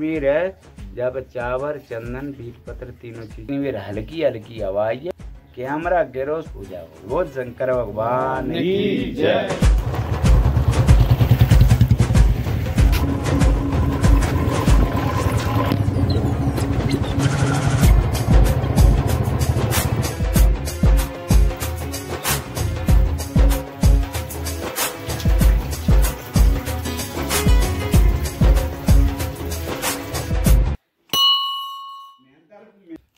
कश्मीर है जब चावर चंदन बीज पत्र तीनों चीज़ें फिर हल्की हल्की आवाज़ है कैमरा गिरोस हो जाओ। वो शंकर भगवान की जय।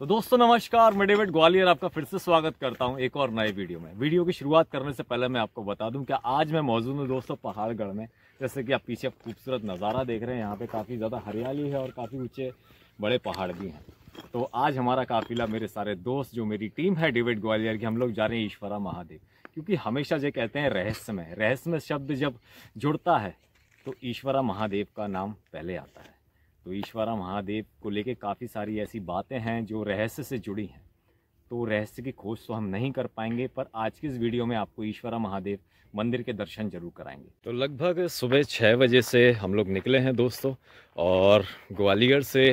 तो दोस्तों, नमस्कार। मैं डेविड ग्वालियर आपका फिर से स्वागत करता हूँ एक और नए वीडियो में। वीडियो की शुरुआत करने से पहले मैं आपको बता दूँ कि आज मैं मौजूद हूँ दोस्तों पहाड़गढ़ में। जैसे कि आप पीछे खूबसूरत नज़ारा देख रहे हैं, यहाँ पे काफ़ी ज़्यादा हरियाली है और काफ़ी ऊँचे बड़े पहाड़ भी हैं। तो आज हमारा काफिला मेरे सारे दोस्त, जो मेरी टीम है डेविड ग्वालियर की, हम लोग जा रहे हैं ईश्वरा महादेव। क्योंकि हमेशा जो कहते हैं रहस्यमय रहस्यमय शब्द जब जुड़ता है तो ईश्वरा महादेव का नाम पहले आता है। तो ईश्वरा महादेव को लेके काफ़ी सारी ऐसी बातें हैं जो रहस्य से जुड़ी हैं। तो रहस्य की खोज तो हम नहीं कर पाएँगे, पर आज की इस वीडियो में आपको ईश्वरा महादेव मंदिर के दर्शन ज़रूर कराएँगे। तो लगभग सुबह छः बजे से हम लोग निकले हैं दोस्तों, और ग्वालियर से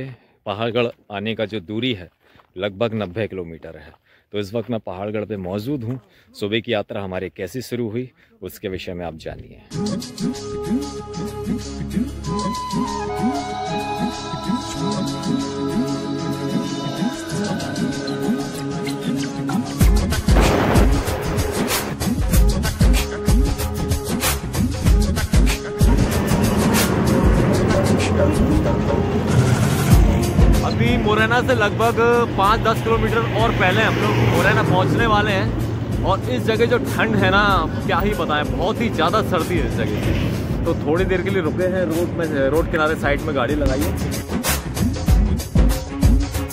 पहाड़गढ़ आने का जो दूरी है, लगभग नब्बे किलोमीटर है। तो इस वक्त मैं पहाड़गढ़ पे मौजूद हूँ। सुबह की यात्रा हमारी कैसी शुरू हुई, उसके विषय में आप जानिए। मुरैना से लगभग पाँच दस किलोमीटर और पहले हम लोग मुरैना पहुँचने वाले हैं। और इस जगह जो ठंड है ना क्या ही बताएँ बहुत ही ज़्यादा सर्दी है इस जगह तो थोड़ी देर के लिए रुके हैं रोड में रोड किनारे साइड में गाड़ी लगाई है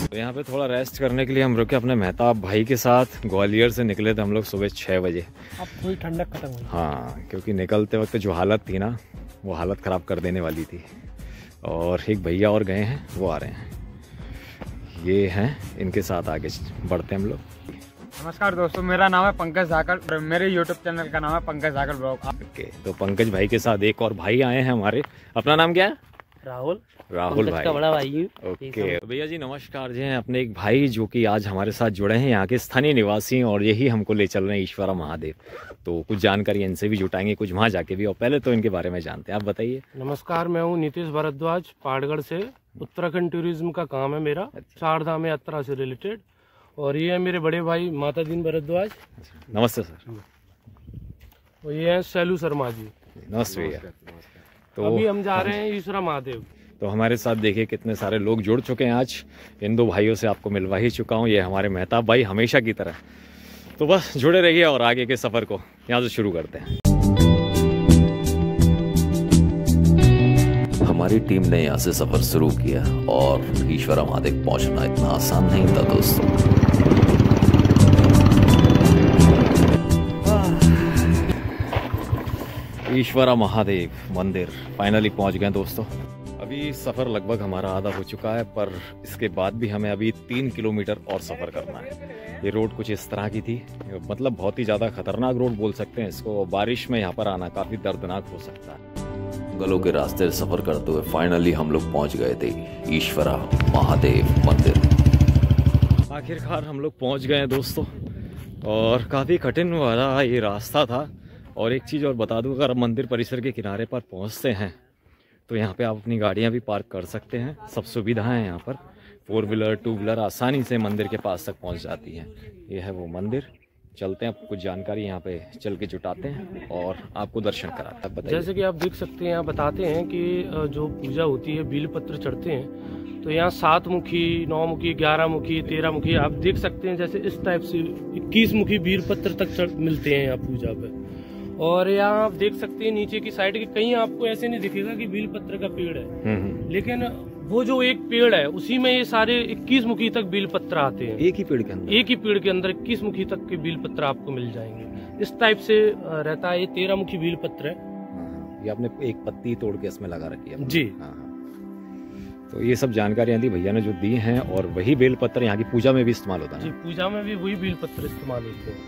तो यहाँ पे थोड़ा रेस्ट करने के लिए हम रुके अपने मेहताब भाई के साथ। ग्वालियर से निकले थे हम लोग सुबह छः बजे। अब थोड़ी ठंडक खत्म हुई। हाँ क्योंकि निकलते वक्त जो हालत थी ना वो हालत ख़राब कर देने वाली थी। और एक भैया और गए हैं वो आ रहे हैं। ये हैं इनके साथ आगे बढ़ते हैं हम लोग। नमस्कार दोस्तों मेरा नाम है पंकज झाकर मेरे यूट्यूब चैनल का नाम है पंकज झाकर ब्लॉग। ओके तो पंकज भाई के साथ एक और भाई आए हैं हमारे। अपना नाम क्या है? राहुल। राहुल भाई। का बड़ा भाई ओके। तो भैया जी नमस्कार जी हैं अपने एक भाई जो कि आज हमारे साथ जुड़े हैं यहाँ के स्थानीय निवासी हैं और यही हमको ले चल रहे हैं ईश्वरा महादेव। तो कुछ जानकारी इनसे भी जुटाएँगे कुछ वहाँ जाके भी। और पहले तो इनके बारे में जानते हैं आप बताइए। नमस्कार मैं हूँ नीतीश भारद्वाज पहाड़गढ़ से। उत्तराखंड टूरिज़्म का काम है मेरा चार धाम यात्रा से रिलेटेड और ये है मेरे बड़े भाई माता दीन भरद्वाज। नमस्ते सर। और ये है सैलू शर्मा जी। नमस्ते भैया। तो अभी हम जा रहे हैं ईश्वरा महादेव। तो हमारे साथ देखिए कितने सारे लोग जुड़ चुके हैं आज। इन दो भाइयों से आपको मिलवा ही चुका हूँ। ये हमारे मेहताब भाई हमेशा की तरह। तो बस जुड़े रहिए और आगे के सफ़र को यहाँ से शुरू करते हैं। हमारी टीम ने यहाँ से सफ़र शुरू किया और ईश्वर महादेव पहुँचना इतना आसान नहीं था दोस्तों। ईश्वरा महादेव, मंदिर फाइनली पहुँच गए दोस्तों। अभी सफ़र लगभग हमारा आधा हो चुका है, पर इसके बाद भी हमें अभी तीन किलोमीटर और सफ़र करना है। ये रोड कुछ इस तरह की थी मतलब बहुत ही ज़्यादा खतरनाक रोड बोल सकते हैं इसको। बारिश में यहाँ पर आना काफ़ी दर्दनाक हो सकता है। गलों के रास्ते सफ़र करते हुए फाइनली हम लोग पहुँच गए थे ईश्वरा महादेव मंदिर। आखिरकार हम लोग पहुँच गए हैं दोस्तों। और काफ़ी कठिन वाला ये रास्ता था। और एक चीज़ और बता दूँ, अगर आप मंदिर परिसर के किनारे पर पहुँचते हैं तो यहाँ पे आप अपनी गाड़ियाँ भी पार्क कर सकते हैं। सब सुविधाएँ हैं यहाँ पर। फोर व्हीलर टू व्हीलर आसानी से मंदिर के पास तक पहुँच जाती हैं। ये है वो मंदिर। चलते हैं कुछ जानकारी यहाँ पे चल के जुटाते हैं और आपको दर्शन कराते हैं। बताइए। जैसे कि आप देख सकते हैं यहाँ बताते हैं कि जो पूजा होती है बील पत्र चढ़ते हैं। तो यहाँ सात मुखी नौ मुखी ग्यारह मुखी तेरह मुखी आप देख सकते हैं जैसे इस टाइप से इक्कीस मुखी बील पत्र तक चढ़- मिलते हैं यहाँ पूजा पे। और यहाँ आप देख सकते हैं नीचे की साइड के कहीं आपको ऐसे नहीं दिखेगा कि बील पत्र का पेड़ है। हम्म, हम्म। लेकिन वो जो एक पेड़ है उसी में ये सारे इक्कीस मुखी तक बील पत्र आते हैं। एक ही पेड़ के अंदर? एक ही पेड़ के अंदर इक्कीस मुखी तक के बील पत्र आपको मिल जाएँगे। इस टाइप से रहता है ये तेरह मुखी बील पत्र। है हाँ, ये आपने एक पत्ती तोड़ के इसमें लगा रखी है जी। हाँ, हाँ। तो ये सब जानकारियाँ दी भैया ने जो दी हैं और वही बेल पत्र यहाँ की पूजा में भी इस्तेमाल होता जी है पूजा में भी वही बील पत्र इस्तेमाल होते हैं।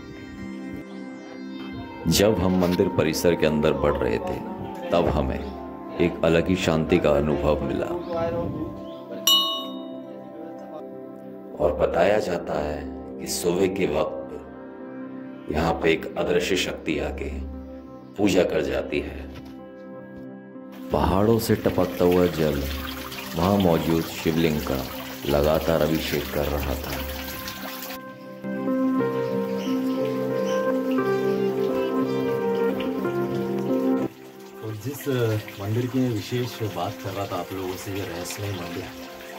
जब हम मंदिर परिसर के अंदर बढ़ रहे थे तब हमें एक अलग ही शांति का अनुभव मिला। और बताया जाता है कि सुबह के वक्त यहाँ पे एक अदृश्य शक्ति आके पूजा कर जाती है। पहाड़ों से टपकता हुआ जल वहाँ मौजूद शिवलिंग का लगातार अभिषेक कर रहा था। मंदिर की विशेष बात कर रहा था आप लोगों से, ये रहस्यमय मंदिर।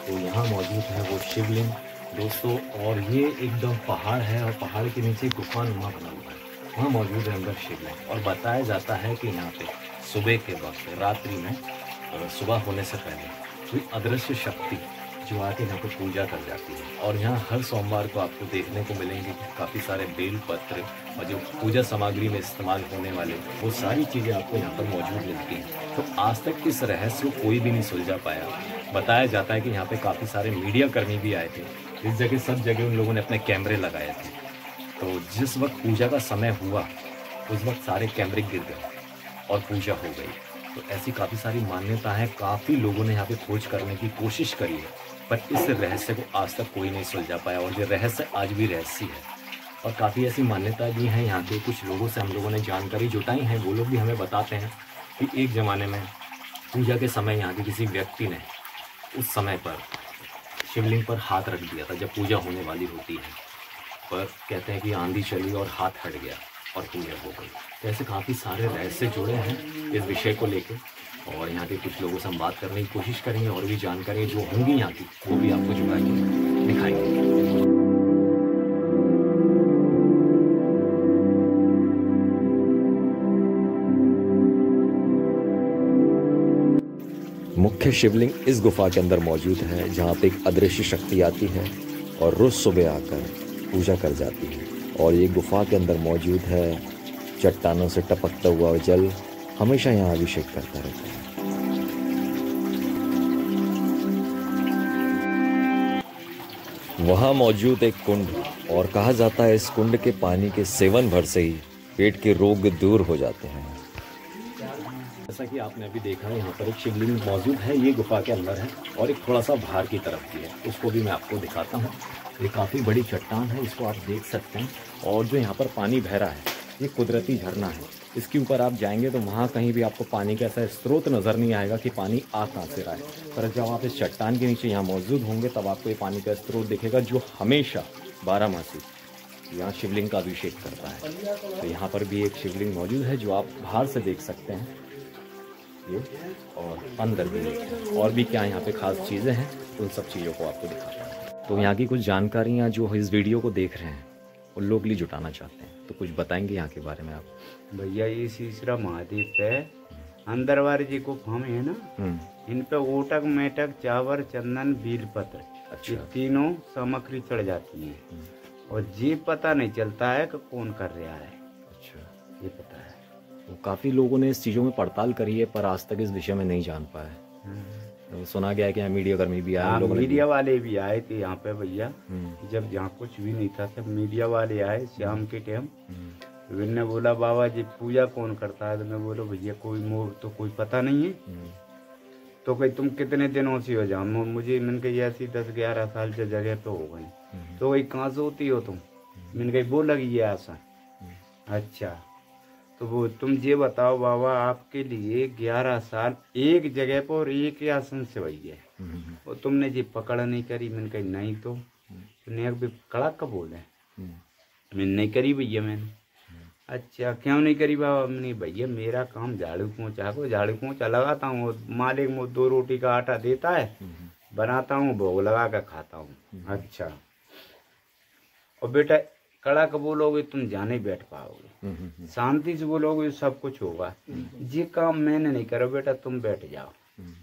तो यहाँ मौजूद है, वो शिवलिंग। दोस्तों, और ये एकदम पहाड़ है और पहाड़ के नीचे गुफा नुमा बना हुआ है। वहाँ मौजूद है अंदर शिवलिंग। और बताया जाता है कि यहाँ पे सुबह के वक्त, रात्रि में सुबह होने से पहले कोई अदृश्य शक्ति जो आके यहाँ पर पूजा कर जाती है। और यहाँ हर सोमवार को आपको देखने को मिलेंगे काफ़ी सारे बेल पत्र और जो पूजा सामग्री में इस्तेमाल होने वाले, वो सारी चीज़ें आपको यहाँ पर मौजूद मिलती हैं। तो आज तक इस रहस्य को कोई भी नहीं सुलझा पाया। बताया जाता है कि यहाँ पे काफ़ी सारे मीडिया कर्मी भी आए थे। इस जगह, सब जगह उन लोगों ने अपने कैमरे लगाए थे। तो जिस वक्त पूजा का समय हुआ, उस वक्त सारे कैमरे गिर गए और पूजा हो गई। तो ऐसी काफ़ी सारी मान्यता है, काफ़ी लोगों ने यहाँ पे खोज करने की कोशिश करी है, पर इस रहस्य को आज तक कोई नहीं सुलझा पाया और ये रहस्य आज भी रहस्य है। और काफ़ी ऐसी मान्यता भी हैं यहाँ पे, कुछ लोगों से हम लोगों ने जानकारी जुटाई है, वो लोग भी हमें बताते हैं कि एक ज़माने में पूजा के समय यहाँ के किसी व्यक्ति ने उस समय पर शिवलिंग पर हाथ रख दिया था, जब पूजा होने वाली होती है। पर कहते हैं कि आंधी चली और हाथ हट गया। और पूजा हो गई ऐसे काफ़ी सारे रहस्य जुड़े हैं इस विषय को लेकर और यहाँ के कुछ लोगों से हम बात करने की कोशिश करेंगे और भी जानकारी जो होंगी यहाँ की, वो भी आपको जुड़ाएँगे, दिखाएँगे। मुख्य शिवलिंग इस गुफा के अंदर मौजूद है, जहाँ पे एक अदृश्य शक्ति आती है और रोज सुबह आकर पूजा कर जाती है। और ये गुफा के अंदर मौजूद है। चट्टानों से टपकता हुआ जल हमेशा यहाँ अभिषेक करता रहता है। वहाँ मौजूद एक कुंड, और कहा जाता है इस कुंड के पानी के सेवन भर से ही पेट के रोग दूर हो जाते हैं। जैसा कि आपने अभी देखा है यहाँ पर एक शिवलिंग मौजूद है, ये गुफा के अंदर है, और एक थोड़ा सा बाहर की तरफ़ भी है। उसको भी मैं आपको दिखाता हूँ। ये काफ़ी बड़ी चट्टान है, इसको आप देख सकते हैं। और जो यहाँ पर पानी बह रहा है, ये कुदरती झरना है। इसके ऊपर आप जाएँगे तो वहाँ कहीं भी आपको पानी का ऐसा स्रोत नज़र नहीं आएगा कि पानी आ कहाँ से रहा है। पर जब आप इस चट्टान के नीचे यहाँ मौजूद होंगे, तब आपको ये पानी का स्रोत दिखेगा जो हमेशा बारह मासी यहाँ शिवलिंग का अभिषेक करता है। तो यहाँ पर भी एक शिवलिंग मौजूद है जो आप बाहर से देख सकते हैं। ये और अंदर भी और भी क्या यहाँ पे खास चीज़ें हैं, उन सब चीज़ों को आपको दिखाता हूँ। तो यहाँ की कुछ जानकारियाँ जो इस वीडियो को देख रहे हैं वो लोग लिए जुटाना चाहते हैं। तो कुछ बताएँगे यहाँ के बारे में आप? भैया ये सीसरा महाद्वीप पे अंदर वाले जी को फम है ना हम्म। इन पे ओटक मेटक चावर चंदन बीलपत्र अच्छा। तीनों सामग्री चढ़ जाती है। और ये पता नहीं चलता है कि कौन कर रहा है। अच्छा। ये पता है। तो काफ़ी लोगों ने इस चीज़ों में पड़ताल करी है पर आज तक इस विषय में नहीं जान पाए तो सुना गया कि यहाँ मीडिया कर्मी भी आए हाँ, मीडिया वाले भी आए थे यहाँ पे भैया। हम्म, जब जहाँ कुछ भी नहीं था तब मीडिया वाले आए शाम के टाइम। हम्म, तो बोला बाबा जी पूजा कौन करता है? तो मैं बोलो भैया कोई मोर तो कोई पता नहीं है। हम्म, तो कही तुम कितने दिनों से हो जाओ मुझे मैंने कही ऐसी दस ग्यारह साल से जगह पे हो गई। हम्म, तो वही कहाँ से होती हो तुम? मैंने कही वो लगी है। आशा अच्छा। तो वो तुम ये बताओ बाबा आपके लिए ग्यारह साल एक जगह पर एक ही आसन से वही है। हम्म, और तुमने जी पकड़ नहीं करी मैंने कही नहीं तो। तुमने एक भी कड़ा कब बोले हम्म, मैंने नहीं करी भैया मैंने। अच्छा क्यों नहीं करी बाबा? मैंने भैया मेरा काम झाड़ू पोंछा को झाड़ू पोंछा लगाता हूँ मालिक मुझे दो रोटी का आटा देता है हम्म, बनाता हूँ भोग लगा कर खाता हूँ। अच्छा। और बेटा कड़क बोलोगे तुम जाने बैठ पाओगे। हम्म, हम्म, शांति से बोलोगे सब कुछ होगा। ये काम मैंने नहीं करो बेटा तुम बैठ जाओ। हम्म,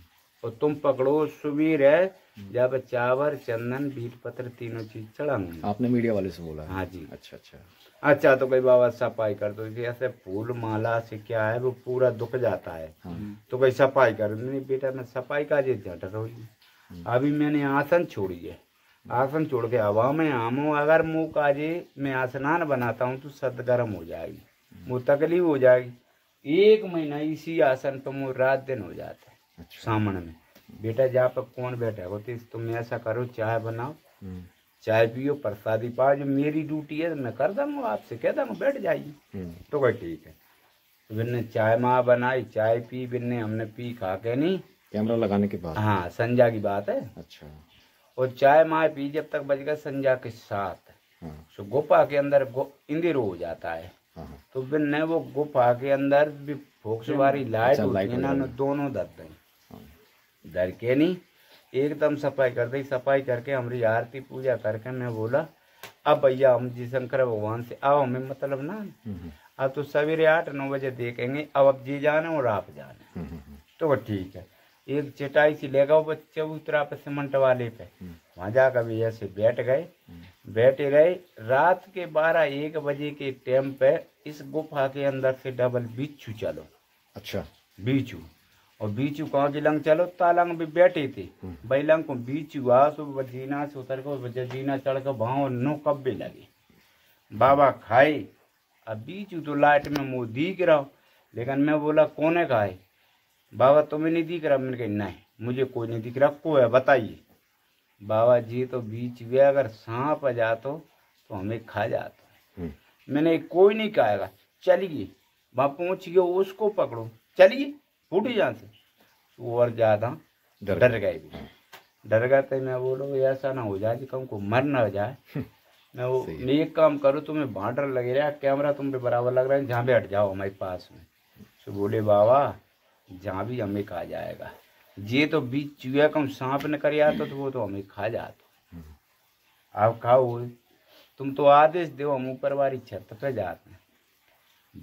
और तुम पकड़ो सुबीर है जब चावर चंदन बीट पत्र तीनों चीज़ चढ़ाऊँगी। आपने मीडिया वाले से बोला हाँ? जी। अच्छा अच्छा। अच्छा तो कई बाबा सफ़ाई कर दो। ऐसे फूल माला से क्या है वो पूरा दुख जाता है। हाँ। तो कई सफ़ाई कर नहीं बेटा मैं सफ़ाई का जे झट रही अभी मैंने आसन छोड़ी है। आसन छोड़ के हवा में आमो अगर मुँह का जे मैं आसनान बनाता हूँ तो सद गर्म हो जाएगी वो तकलीफ़ हो जाएगी। एक महीना इसी आसन पर मुझे रात दिन हो जाता है अच्छा। सामने में। बेटा जहाँ पर कौन बैठा हो तो तुम ऐसा करो चाय बनाओ। हम्म, चाय पियो प्रसादी पाओ जो मेरी ड्यूटी है तो मैं कर दूँगा आपसे कह दूँगा बैठ जाइए। हम्म, तो कहा ठीक है। बिन्ने चाय माँ बनाई चाय पी बिन्ने हमने पी खा के नहीं। कैमरा लगाने के बाद? हाँ संजा की बात है। अच्छा। और चाय माँ पी जब तक बज गया संजा के साथ हाँ। तो गुफा के अंदर इंदिर हो जाता है। हाँ हाँ, तो बिन्ने वो गुफा के अंदर भी लाइट अच्छा, होती है ना दोनों दर दें। डर के नहीं एकदम सफ़ाई कर दी। सफ़ाई करके हमारी आरती पूजा करके मैं बोला अब भैया हम जी शंकर भगवान से अब हमें मतलब ना हम्म, अब तो सवेरे आठ नौ बजे देखेंगे अब अब जी जाने और आप जाने। हम्म, हम्म, तो वो ठीक है। एक चटाई सी ले गए वो चबूतरा पे सीमेंट वाले पे। वहाँ जाकर भी ऐसे बैठ गए। बैठे रहे। रात के बारह एक बजे के टाइम पे इस गुफा के अंदर से डबल बिच्छू चलो। अच्छा। बीचू। और बीचू कहाँ की लंग चलो? तालंग भी बैठे थे। बैलंग को बीचू आ तो से उतर वो जीना चढ़ कर भाव नो कब्बे लगे। बाबा खाए। अब बीचू तो लाइट में मुँह दिख रहा लेकिन मैं बोला कौन खाए? बाबा तुम्हें नहीं दिख रहा? मैंने कहा नहीं मुझे कोई नहीं दिख रहा। को है बताइए। बाबा जी तो बीच में अगर सांप आ जातो तो हमें खा जाता। हम्म, मैंने कोई नहीं कहेगा चलिए वहाँ पहुँच गए उसको पकड़ो। चलिए फूट यहाँ से। वो और ज़्यादा डर डर गए। भी। डर गए तो मैं बोलो ऐसा ना हो जाए कि कहूँ को मर ना हो जाए मैं वो मैं एक काम करो तुम्हें वहाँ डर लगे रहा कैमरा तुम पे बराबर लग रहा है जहाँ भी हट जाओ हमारे पास में। तो बोले बाबा जहाँ भी हमें खा जाएगा। ये तो बीच चुया कम सांप ने कर आता तो वो तो हमें खा जाता। आप खाओ तुम तो आदेश दो हम ऊपर वाली छत पे जाते हैं।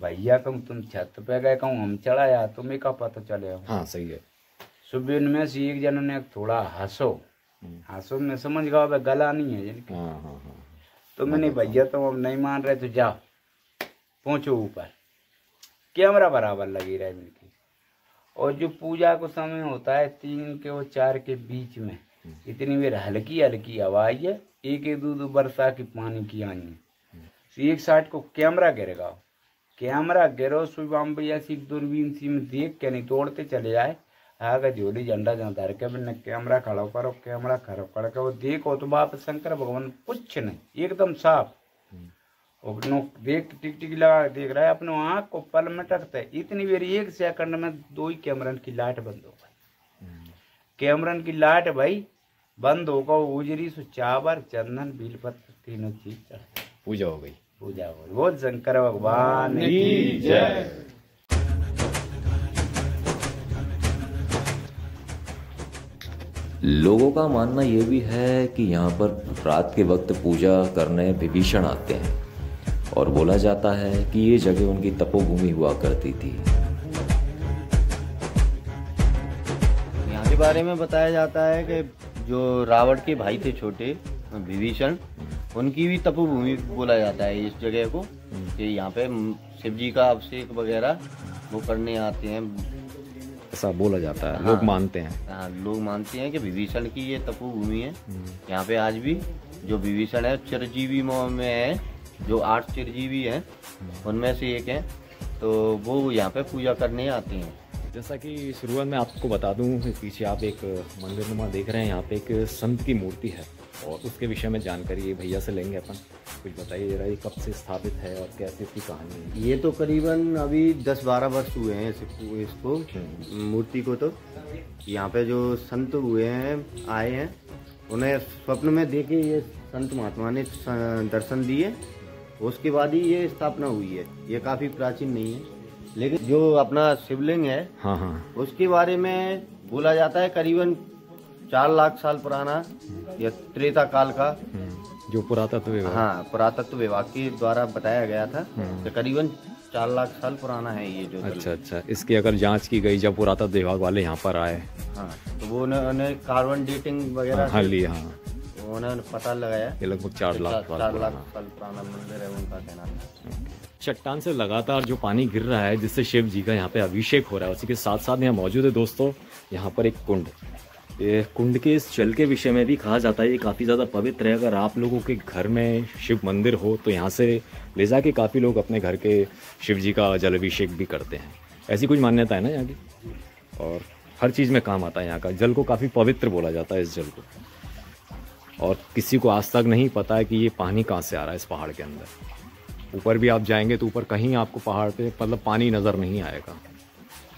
भैया कहूँ तुम छत पे गए कहूँ हम चढ़ा चढ़ाया तुम्हें का पता चले हाँ? सही है। सुबह में से एक जन ने थोड़ा हंसो। हम्म। हंसो मैं समझ गया अब गला नहीं है जिनकी। हाँ हाँ हाँ। तो मैंने भैया तुम अब नहीं मान रहे तो जाओ पहुंचो ऊपर। कैमरा बराबर लगी रहे इनकी। और जो पूजा को समय होता है, तीन के और चार के बीच में, इतनी देर हल्की हल्की आई है, एक एक दो दो बरसा की पानी की आई है। तो एक साइड को कैमरा गिरेगा। कैमरा गिरो भैया सी दूरबीन सी में देख के नहीं तोड़ते चले जाए आगे झोली झंडा जहाँ धर के मैंने कैमरा खड़ा करो, कैमरा खड़ा करके वो देखो तो बाप शंकर भगवान कुछ नहीं एकदम साफ़। और नो देख टिक टिक लगा देख रहा है अपने आँख को पल में टकता है। इतनी देर एक सेकंड में दो ही कैमरन की लाइट बंद हो गई। कैमरन की लाइट भाई बंद होगा उजरी सो चावर चंदन बीलपत्र तीनों चीज़ चढ़ पूजा हो गई। पूजा हो गई। वो शंकर भगवान की जय। लोगों का मानना यह भी है कि यहाँ पर रात के वक्त पूजा करने विभीषण आते हैं। और बोला जाता है कि ये जगह उनकी तपोभूमि हुआ करती थी। यहाँ के बारे में बताया जाता है कि जो रावण के भाई थे छोटे विभीषण उनकी भी तपोभूमि बोला जाता है इस जगह को कि यहाँ पे शिव जी का अभिषेक वगैरह वो करने आते हैं। ऐसा बोला जाता है हाँ। लोग मानते हैं। हाँ, लोग मानते हैं कि विभीषण की ये तपोभूमि है। यहाँ पे आज भी जो विभीषण है चिरजीवी मो- में है जो आठ चिरजीवी हैं उनमें से एक है। तो वो यहाँ पे पूजा करने आते हैं। जैसा कि शुरुआत में आपको बता दूँ पीछे आप एक मंदिर नुमा देख रहे हैं यहाँ पे एक संत की मूर्ति है। और उसके विषय में जानकारी ये भैया से लेंगे अपन। कुछ बताइए जरा ये कब से स्थापित है और कैसे इसकी कहानी है? ये तो करीबन अभी 10-12 वर्ष हुए हैं इसको इसको मूर्ति को तो। यहाँ पे जो संत हुए हैं आए हैं उन्हें स्वप्न में देखे ये संत महात्मा ने दर्शन दिए। उसके बाद ही ये स्थापना हुई है। ये काफ़ी प्राचीन नहीं है। लेकिन जो अपना शिवलिंग है हाँ हाँ। उसके बारे में बोला जाता है करीबन चार लाख साल पुराना या त्रेता काल का। जो पुरातत्व विभाग। हाँ पुरातत्व विभाग के द्वारा बताया गया था कि करीबन चार लाख साल पुराना है ये जो अच्छा अच्छा। इसकी अगर जाँच की गई जब पुरातत्व विभाग वाले यहाँ पर आए। हाँ तो वो उन्होंने कार्बन डेटिंग वगैरह हाँ हाँ। उन्होंने पता लगाया। ये लगभग चार लाख चार लाख साल पुराना मंदिर है उनका कहना है। चट्टान से लगातार जो पानी गिर रहा है जिससे शिव जी का यहाँ पे अभिषेक हो रहा है उसी के साथ साथ यहाँ मौजूद है दोस्तों यहाँ पर एक कुंड। ये कुंड के इस जल के विषय में भी कहा जाता है ये काफ़ी ज़्यादा पवित्र है। अगर आप लोगों के घर में शिव मंदिर हो तो यहाँ से ले जाके काफ़ी लोग अपने घर के शिव जी का जल अभिषेक भी करते हैं। ऐसी कुछ मान्यता है ना यहाँ की? और हर चीज़ में काम आता है यहाँ का। जल को काफ़ी पवित्र बोला जाता है इस जल को। और किसी को आज तक नहीं पता है कि ये पानी कहाँ से आ रहा है इस पहाड़ के अंदर। ऊपर भी आप जाएँगे तो ऊपर कहीं आपको पहाड़ पे मतलब पानी नज़र नहीं आएगा।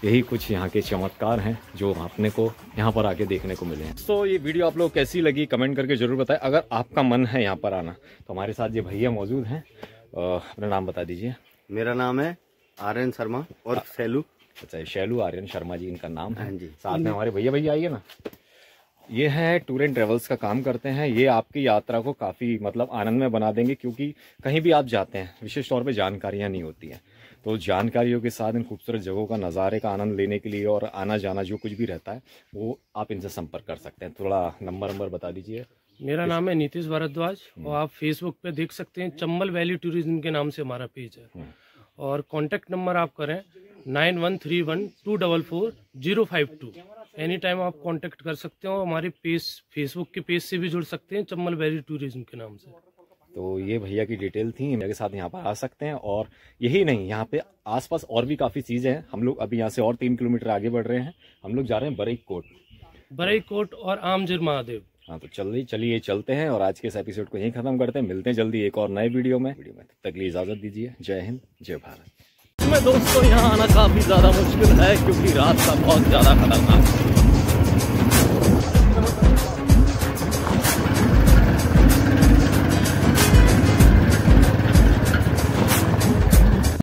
यही कुछ यहाँ के चमत्कार हैं जो आपने को यहाँ पर आके देखने को मिले हैं। तो ये वीडियो आप लोग कैसी लगी कमेंट करके ज़रूर बताएँ। अगर आपका मन है यहाँ पर आना तो हमारे साथ ये भैया मौजूद हैं। अपना नाम बता दीजिए। मेरा नाम है आर्यन शर्मा और सैलू अच्छा शैलू आर्यन शर्मा जी इनका नाम है। हाँ जी। साथ में हमारे भैया भैया आइए ना। ये है टूर एंड ट्रेवल्स का काम करते हैं। ये आपकी यात्रा को काफ़ी मतलब आनंद में बना देंगे क्योंकि कहीं भी आप जाते हैं विशेष तौर पे जानकारियाँ नहीं होती हैं। तो जानकारियों के साथ इन खूबसूरत जगहों का नज़ारे का आनंद लेने के लिए और आना जाना जो कुछ भी रहता है वो आप इनसे संपर्क कर सकते हैं। थोड़ा नंबर नंबर बता दीजिए। मेरा नाम है नीतीश भारद्वाज और आप फेसबुक पे देख सकते हैं चंबल वैली टूरिज़्म के नाम से हमारा पेज है। और कॉन्टैक्ट नंबर आप करें nine one three one two double four zero five two. Any time आप कांटेक्ट कर सकते हो हमारे पेज फेसबुक के पेज से भी जुड़ सकते हैं चम्बल वैली टूरिज़्म के नाम से। तो ये भैया की डिटेल थी मेरे साथ यहाँ पर आ सकते हैं और यही नहीं यहाँ पे आसपास और भी काफ़ी चीज़ें हैं। हम लोग अभी यहाँ से और तीन किलोमीटर आगे बढ़ रहे हैं। हम लोग जा रहे हैं बरई कोट बरई कोट और आमजिर महादेव। हाँ तो चलिए चलिए चलते हैं और आज के इस एपिसोड को यहीं खत्म करते हैं। मिलते हैं जल्दी एक और नए वीडियो में। वीडियो में तब तक लिए इजाज़त दीजिए। जय हिंद जय भारत। में दोस्तों यहाँ आना काफ़ी ज़्यादा मुश्किल है क्योंकि का बहुत ज़्यादा खतरनाक है।